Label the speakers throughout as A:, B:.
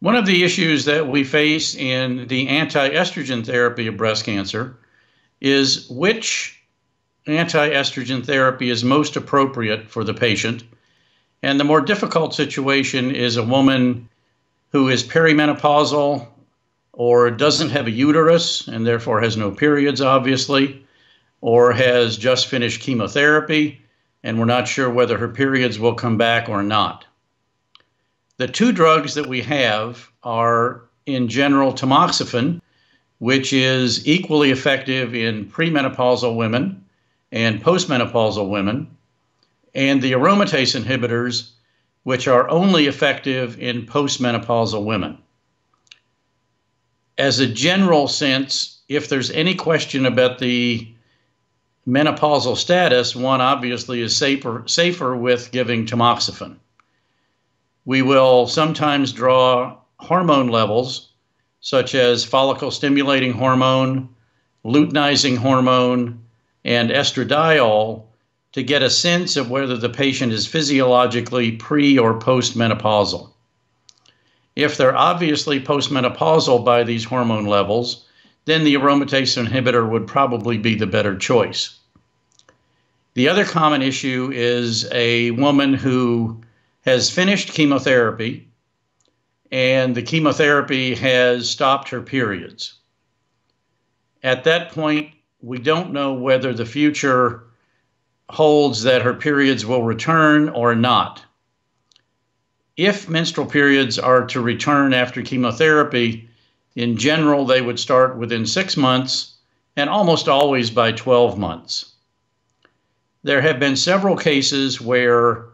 A: One of the issues that we face in the anti estrogen therapy of breast cancer is which anti estrogen therapy is most appropriate for the patient. And the more difficult situation is a woman who is perimenopausal or doesn't have a uterus and therefore has no periods, obviously, or has just finished chemotherapy and we're not sure whether her periods will come back or not. The two drugs that we have are, in general, tamoxifen, which is equally effective in premenopausal women and postmenopausal women, and the aromatase inhibitors, which are only effective in postmenopausal women. As a general sense, if there's any question about the menopausal status, one obviously is safer, safer with giving tamoxifen. We will sometimes draw hormone levels, such as follicle stimulating hormone, luteinizing hormone, and estradiol, to get a sense of whether the patient is physiologically pre or postmenopausal. If they're obviously postmenopausal by these hormone levels, then the aromatase inhibitor would probably be the better choice. The other common issue is a woman who has finished chemotherapy and the chemotherapy has stopped her periods. At that point, we don't know whether the future holds that her periods will return or not. If menstrual periods are to return after chemotherapy, in general, they would start within six months and almost always by 12 months. There have been several cases where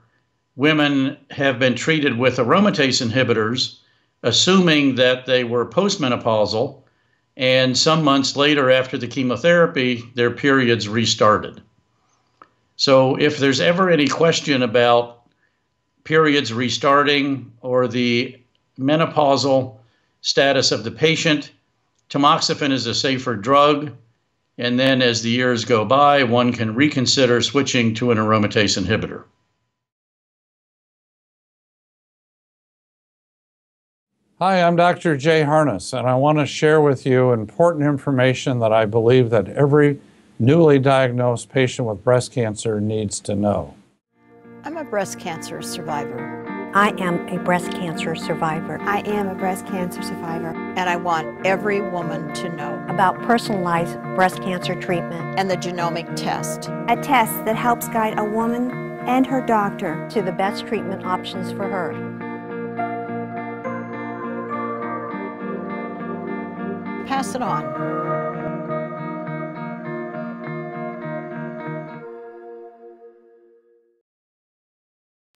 A: women have been treated with aromatase inhibitors, assuming that they were postmenopausal, and some months later after the chemotherapy, their periods restarted. So, if there's ever any question about periods restarting or the menopausal status of the patient, tamoxifen is a safer drug. And then as the years go by, one can reconsider switching to an aromatase inhibitor.
B: Hi, I'm Dr. Jay Harness, and I want to share with you important information that I believe that every newly diagnosed patient with breast cancer needs to know.
C: I'm a breast cancer survivor.
D: I am a breast cancer survivor.
E: I am a breast cancer survivor.
C: And I want every woman to know
D: about personalized breast cancer treatment
C: and the genomic test.
E: A test that helps guide a woman and her doctor
D: to the best treatment options for her.
C: Pass it on.